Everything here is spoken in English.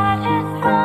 I just want